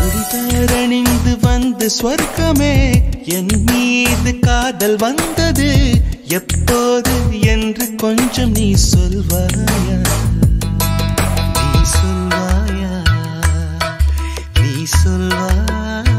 சுடிதாரணிந்து வந்த ஸ்வர்க்கமே என் மீது காதல் வந்தது. எப்போது என்று கொஞ்சம் நீ சொல்வாயா? நீ சொல்வாயா? நீ சொல்வாயா?